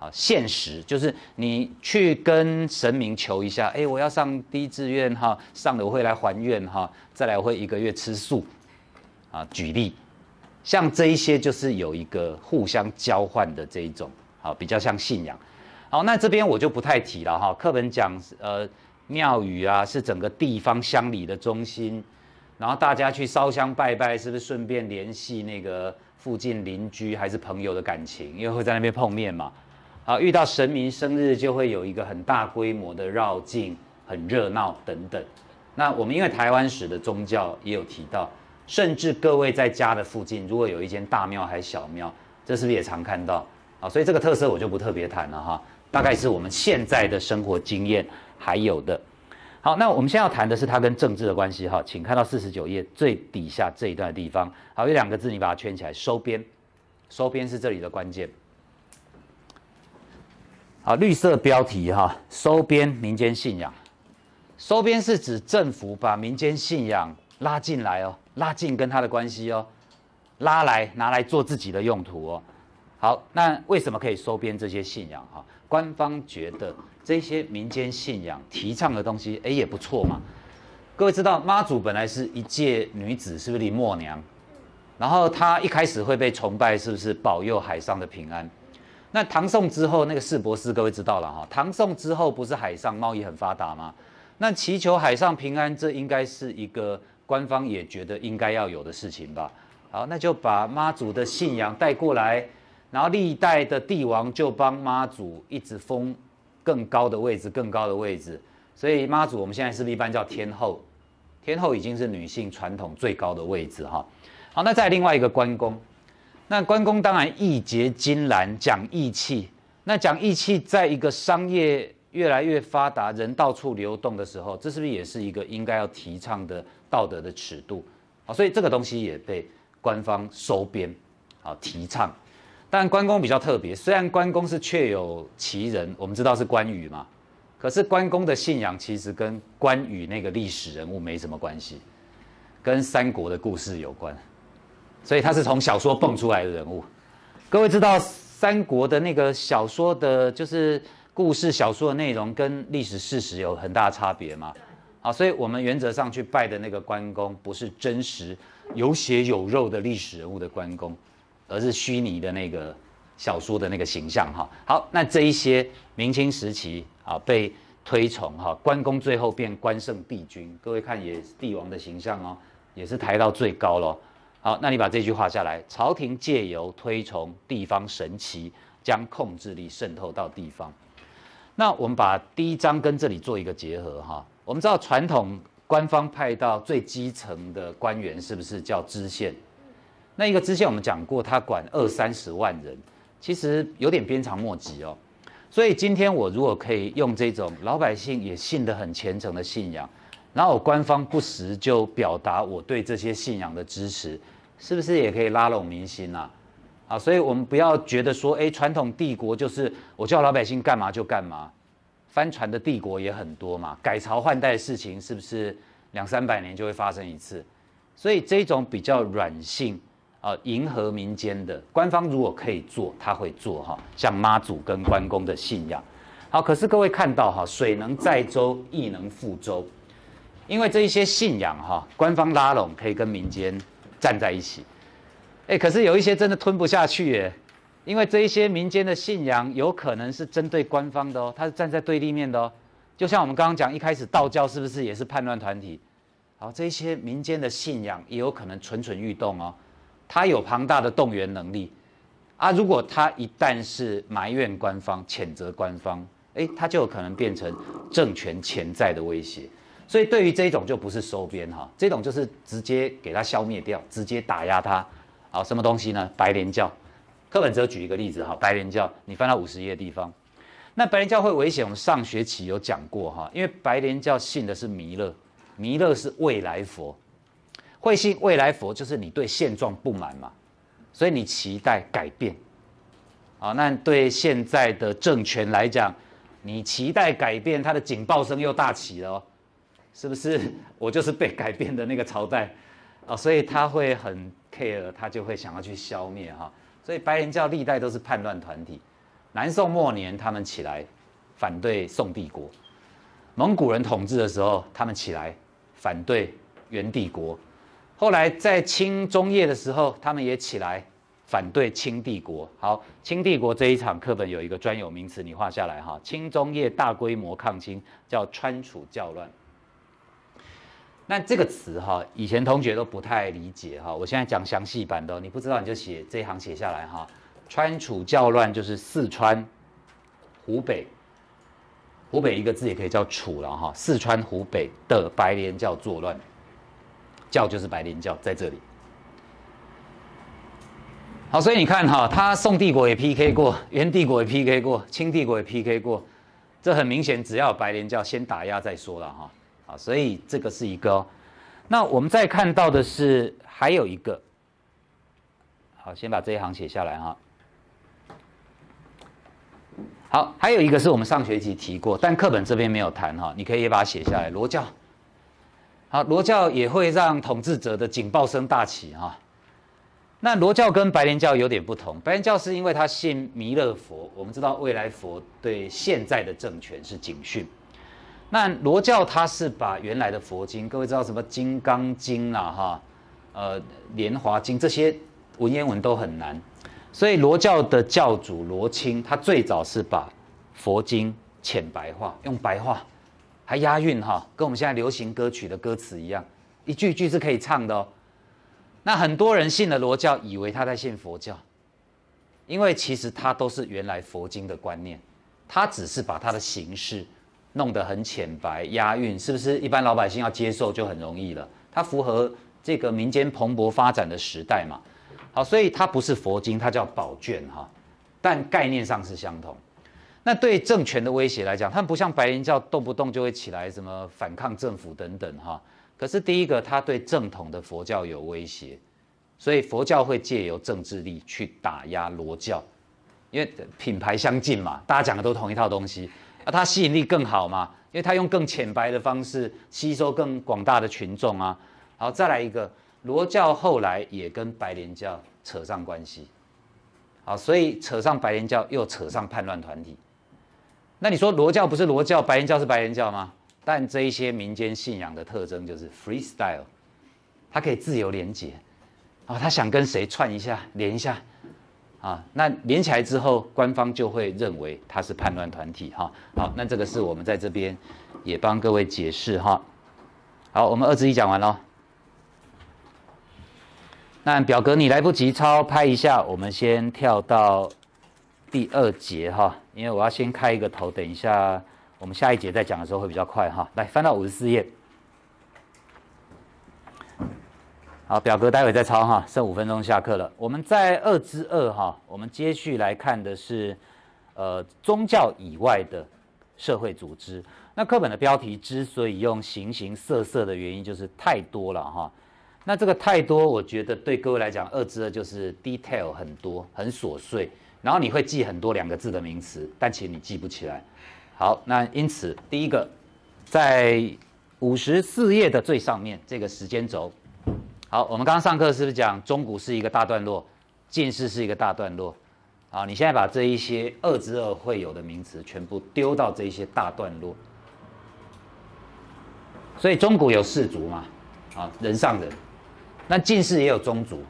啊，现实就是你去跟神明求一下，哎，我要上第一志愿哈，上了我会来还愿哈，再来我会一个月吃素，啊，举例，像这一些就是有一个互相交换的这一种，啊，比较像信仰，好，那这边我就不太提了哈，课本讲呃。庙宇啊，是整个地方乡里的中心，然后大家去烧香拜拜，是不是顺便联系那个附近邻居还是朋友的感情？因为会在那边碰面嘛。好，遇到神明生日就会有一个很大规模的绕境，很热闹等等。那我们因为台湾史的宗教也有提到，甚至各位在家的附近如果有一间大庙还是小庙，这是不是也常看到？啊，所以这个特色我就不特别谈了哈。大概是我们现在的生活经验。还有的，好，那我们现在要谈的是它跟政治的关系哈，请看到四十九页最底下这一段的地方，好，有两个字，你把它圈起来，收编，收编是这里的关键。好，绿色标题哈，收编民间信仰，收编是指政府把民间信仰拉进来哦，拉进跟他的关系哦，拉来拿来做自己的用途哦。好，那为什么可以收编这些信仰哈？官方觉得。这些民间信仰提倡的东西，哎，也不错嘛。各位知道妈祖本来是一介女子，是不是林默娘？然后她一开始会被崇拜，是不是保佑海上的平安？那唐宋之后，那个世博士，各位知道了哈。唐宋之后不是海上贸易很发达吗？那祈求海上平安，这应该是一个官方也觉得应该要有的事情吧？好，那就把妈祖的信仰带过来，然后历代的帝王就帮妈祖一直封。更高的位置，更高的位置，所以妈祖我们现在是不是一般叫天后？天后已经是女性传统最高的位置哈。好，那再另外一个关公，那关公当然义结金兰，讲义气。那讲义气，在一个商业越来越发达、人到处流动的时候，这是不是也是一个应该要提倡的道德的尺度？啊，所以这个东西也被官方收编，好，提倡。但关公比较特别，虽然关公是确有其人，我们知道是关羽嘛，可是关公的信仰其实跟关羽那个历史人物没什么关系，跟三国的故事有关，所以他是从小说蹦出来的人物。各位知道三国的那个小说的，就是故事小说的内容跟历史事实有很大差别吗？好，所以我们原则上去拜的那个关公，不是真实有血有肉的历史人物的关公。而是虚拟的那个小说的那个形象哈。好，那这一些明清时期啊被推崇哈，关公最后变关圣帝君，各位看也是帝王的形象哦，也是抬到最高了。好，那你把这句话下来，朝廷借由推崇地方神奇，将控制力渗透到地方。那我们把第一章跟这里做一个结合哈。我们知道传统官方派到最基层的官员是不是叫知县？那一个之前我们讲过，他管二三十万人，其实有点鞭长莫及哦。所以今天我如果可以用这种老百姓也信得很虔诚的信仰，然后官方不时就表达我对这些信仰的支持，是不是也可以拉拢民心呐？啊，所以我们不要觉得说，哎，传统帝国就是我叫老百姓干嘛就干嘛，翻船的帝国也很多嘛，改朝换代的事情是不是两三百年就会发生一次？所以这种比较软性。啊，迎合民间的官方如果可以做，他会做哈。像妈祖跟关公的信仰，好，可是各位看到哈，水能载舟，亦能覆舟，因为这一些信仰哈，官方拉拢可以跟民间站在一起。哎，可是有一些真的吞不下去耶，因为这一些民间的信仰有可能是针对官方的哦，它是站在对立面的哦。就像我们刚刚讲，一开始道教是不是也是叛乱团体？好，这一些民间的信仰也有可能蠢蠢欲动哦，他有庞大的动员能力啊。如果他一旦是埋怨官方、谴责官方，哎，他就有可能变成政权潜在的威胁。所以对于这种就不是收编哈，这种就是直接给他消灭掉，直接打压他。好，什么东西呢？白莲教。课本只有举一个例子哈，白莲教，你翻到五十页的地方。那白莲教会危险，我们上学期有讲过哈，因为白莲教信的是弥勒，弥勒是未来佛，会信未来佛就是你对现状不满嘛，所以你期待改变。好，那对现在的政权来讲，你期待改变，它的警报声又大起了。是不是 [laughs] 我就是被改变的那个朝代啊？所以他会很 care，他就会想要去消灭哈。所以白莲教历代都是叛乱团体。南宋末年他们起来反对宋帝国，蒙古人统治的时候他们起来反对元帝国，后来在清中叶的时候他们也起来反对清帝国。好，清帝国这一场课本有一个专有名词，你画下来哈。清中叶大规模抗清叫川楚教乱。那这个词哈，以前同学都不太理解哈。我现在讲详细版的，你不知道你就写这一行写下来哈。川楚教乱就是四川、湖北，湖北一个字也可以叫楚了哈。四川、湖北的白莲教作乱，教就是白莲教在这里。好，所以你看哈，他宋帝国也 PK 过，元帝国也 PK 过，清帝国也 PK 过，这很明显，只要白莲教先打压再说了哈。啊，所以这个是一个。那我们再看到的是还有一个。好，先把这一行写下来哈。好，还有一个是我们上学期提过，但课本这边没有谈哈，你可以也把它写下来。罗教。好，罗教也会让统治者的警报声大起啊。那罗教跟白莲教有点不同，白莲教是因为他信弥勒佛，我们知道未来佛对现在的政权是警讯。那罗教它是把原来的佛经，各位知道什么《金刚经》啦，哈，呃，《莲华经》这些文言文都很难，所以罗教的教主罗青，他最早是把佛经浅白化，用白话，还押韵哈，跟我们现在流行歌曲的歌词一样，一句一句是可以唱的哦。那很多人信了罗教，以为他在信佛教，因为其实他都是原来佛经的观念，他只是把他的形式。弄得很浅白，押韵，是不是一般老百姓要接受就很容易了？它符合这个民间蓬勃发展的时代嘛？好，所以它不是佛经，它叫宝卷哈，但概念上是相同。那对政权的威胁来讲，它不像白莲教动不动就会起来什么反抗政府等等哈。可是第一个，它对正统的佛教有威胁，所以佛教会借由政治力去打压罗教，因为品牌相近嘛，大家讲的都同一套东西。啊，它吸引力更好嘛，因为它用更浅白的方式吸收更广大的群众啊。好，再来一个，罗教后来也跟白莲教扯上关系。好，所以扯上白莲教又扯上叛乱团体。那你说罗教不是罗教，白莲教是白莲教吗？但这一些民间信仰的特征就是 freestyle，它可以自由连接。啊，他想跟谁串一下，连一下。啊，那连起来之后，官方就会认为他是叛乱团体哈。好，那这个是我们在这边也帮各位解释哈。好，我们二之一讲完了。那表格你来不及抄，拍一下，我们先跳到第二节哈，因为我要先开一个头，等一下我们下一节再讲的时候会比较快哈。来，翻到五十四页。好，表格待会再抄哈，剩五分钟下课了。我们在二之二哈，我们接续来看的是，呃，宗教以外的社会组织。那课本的标题之所以用形形色色的原因，就是太多了哈。那这个太多，我觉得对各位来讲，二之二就是 detail 很多，很琐碎，然后你会记很多两个字的名词，但其实你记不起来。好，那因此第一个，在五十四页的最上面这个时间轴。好，我们刚刚上课是不是讲中古是一个大段落，近世是一个大段落？好，你现在把这一些二之二会有的名词全部丢到这一些大段落。所以中古有士族嘛，啊，人上人，那近世也有宗族，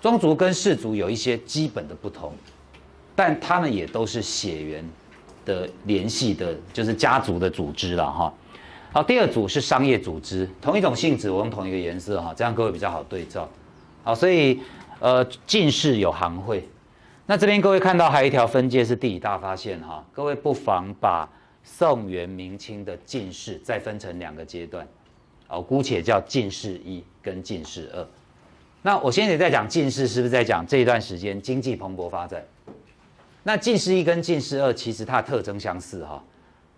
宗族跟氏族有一些基本的不同，但他们也都是血缘的联系的，就是家族的组织了哈。好，第二组是商业组织，同一种性质，我用同一个颜色哈，这样各位比较好对照。好，所以呃，进士有行会。那这边各位看到还有一条分界是地理大发现哈，各位不妨把宋元明清的进士再分成两个阶段，哦，姑且叫进士一跟进士二。那我现在在讲进士，是不是在讲这一段时间经济蓬勃发展？那进士一跟进士二其实它的特征相似哈，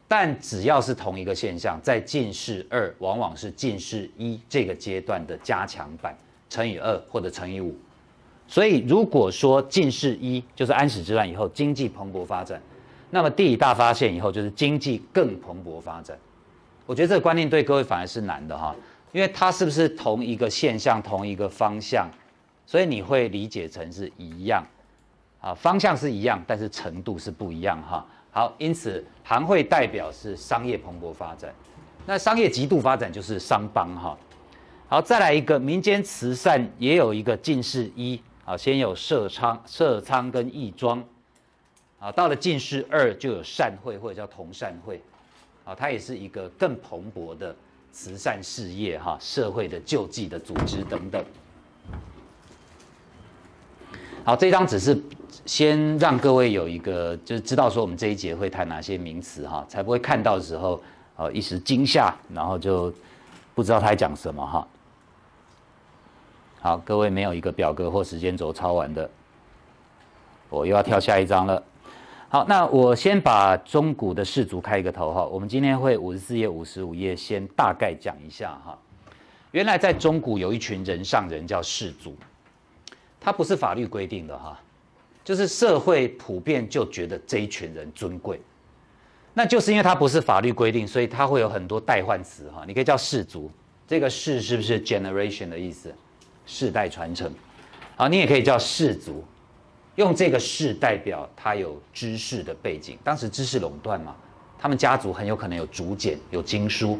但只要是同一个现象，在进士二往往是进士一这个阶段的加强版，乘以二或者乘以五。所以如果说进士一就是安史之乱以后经济蓬勃发展，那么地理大发现以后就是经济更蓬勃发展。我觉得这个观念对各位反而是难的哈。因为它是不是同一个现象、同一个方向，所以你会理解成是一样，啊，方向是一样，但是程度是不一样哈。好，因此行会代表是商业蓬勃发展，那商业极度发展就是商帮哈。好，再来一个民间慈善也有一个进士一啊，先有社仓、社仓跟义庄，啊，到了进士二就有善会或者叫同善会，啊，它也是一个更蓬勃的。慈善事业、哈社会的救济的组织等等。好，这张只是先让各位有一个，就是知道说我们这一节会谈哪些名词哈，才不会看到的时候，呃，一时惊吓，然后就不知道他在讲什么哈。好，各位没有一个表格或时间轴抄完的，我又要跳下一张了。好，那我先把中古的氏族开一个头哈。我们今天会五十四页、五十五页先大概讲一下哈。原来在中古有一群人上人叫氏族，他不是法律规定的哈，就是社会普遍就觉得这一群人尊贵。那就是因为他不是法律规定，所以他会有很多代换词哈。你可以叫氏族，这个氏是不是 generation 的意思？世代传承。好，你也可以叫氏族。用这个氏代表他有知识的背景，当时知识垄断嘛，他们家族很有可能有竹简、有经书。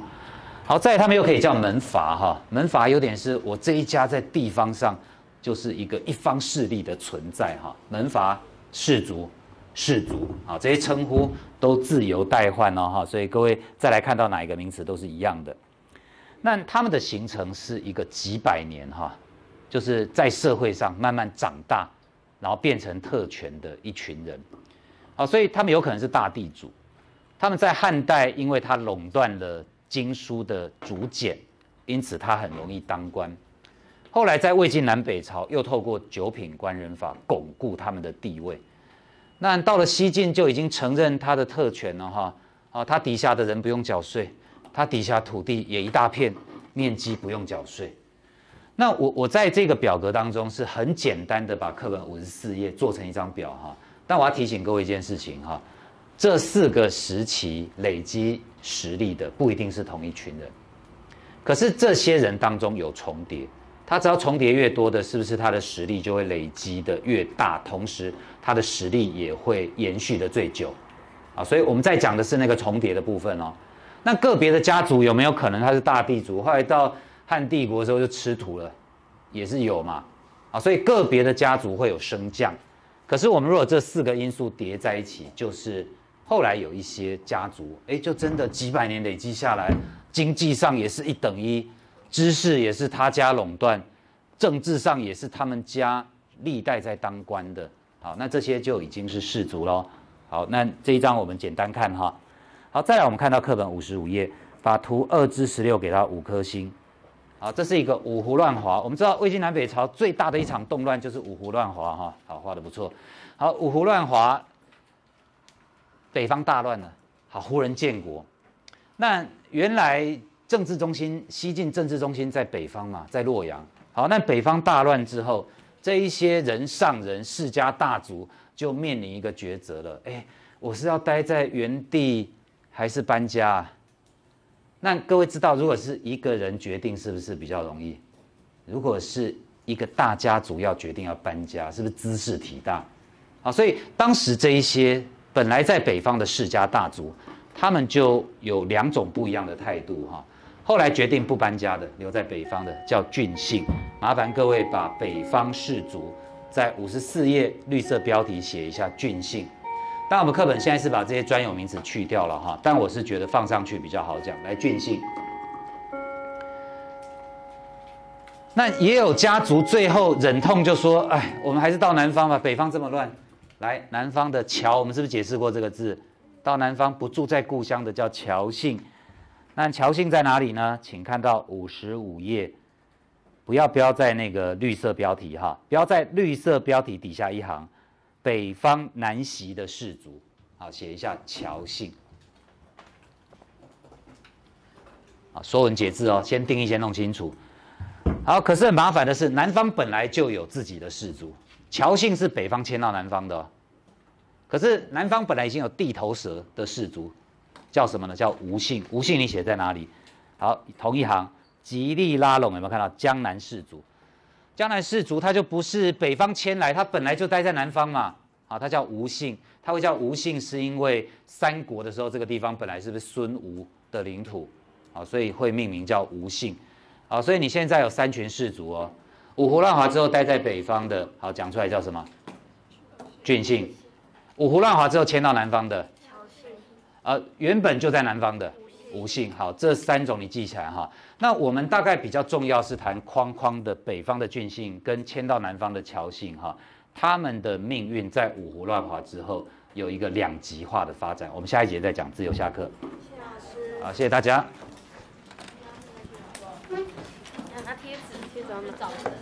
好在他们又可以叫门阀哈，门阀有点是我这一家在地方上就是一个一方势力的存在哈，门阀士族、氏族啊这些称呼都自由代换哦哈，所以各位再来看到哪一个名词都是一样的。那他们的形成是一个几百年哈，就是在社会上慢慢长大。然后变成特权的一群人，啊，所以他们有可能是大地主。他们在汉代，因为他垄断了经书的竹简，因此他很容易当官。后来在魏晋南北朝，又透过九品官人法巩固他们的地位。那到了西晋，就已经承认他的特权了哈。啊，他底下的人不用缴税，他底下土地也一大片面积不用缴税。那我我在这个表格当中是很简单的把课本五十四页做成一张表哈，但我要提醒各位一件事情哈，这四个时期累积实力的不一定是同一群人，可是这些人当中有重叠，他只要重叠越多的，是不是他的实力就会累积的越大，同时他的实力也会延续的最久，啊，所以我们在讲的是那个重叠的部分哦，那个别的家族有没有可能他是大地主，后来到？汉帝国的时候就吃土了，也是有嘛，啊，所以个别的家族会有升降，可是我们如果这四个因素叠在一起，就是后来有一些家族，哎，就真的几百年累积下来，经济上也是一等一，知识也是他家垄断，政治上也是他们家历代在当官的，好，那这些就已经是氏族喽。好，那这一章我们简单看哈，好，再来我们看到课本五十五页，把图二至十六给到五颗星。好，这是一个五胡乱华。我们知道魏晋南北朝最大的一场动乱就是五胡乱华，哈，好，画的不错。好，五胡乱华，北方大乱了。好，胡人建国。那原来政治中心，西晋政治中心在北方嘛，在洛阳。好，那北方大乱之后，这一些人上人世家大族就面临一个抉择了。哎，我是要待在原地，还是搬家？那各位知道，如果是一个人决定，是不是比较容易？如果是一个大家族要决定要搬家，是不是姿势体大？好，所以当时这一些本来在北方的世家大族，他们就有两种不一样的态度哈。后来决定不搬家的，留在北方的叫郡姓，麻烦各位把北方氏族在五十四页绿色标题写一下郡姓。但我们课本现在是把这些专有名词去掉了哈，但我是觉得放上去比较好讲。来，郡姓。那也有家族最后忍痛就说：“哎，我们还是到南方吧，北方这么乱。”来，南方的侨，我们是不是解释过这个字？到南方不住在故乡的叫侨姓。那侨姓在哪里呢？请看到五十五页，不要标在那个绿色标题哈，标在绿色标题底下一行，北方南袭的氏族，好，写一下乔姓。啊，说文解字哦，先定义先弄清楚。好，可是很麻烦的是，南方本来就有自己的氏族，乔姓是北方迁到南方的，可是南方本来已经有地头蛇的氏族，叫什么呢？叫吴姓。吴姓你写在哪里？好，同一行，吉利拉拢有没有看到江南氏族？江南士族他就不是北方迁来，他本来就待在南方嘛。好，他叫吴姓，他会叫吴姓是因为三国的时候这个地方本来是不是孙吴的领土？好，所以会命名叫吴姓。好，所以你现在有三群氏族哦。五胡乱华之后待在北方的，好讲出来叫什么？郡姓。五胡乱华之后迁到南方的，呃，原本就在南方的吴姓。好，这三种你记起来哈。那我们大概比较重要是谈框框的北方的郡姓跟迁到南方的侨姓哈，他们的命运在五胡乱华之后有一个两极化的发展。我们下一节再讲，自由下课。谢谢老师。好，谢谢大家。拿贴纸，贴纸早晨。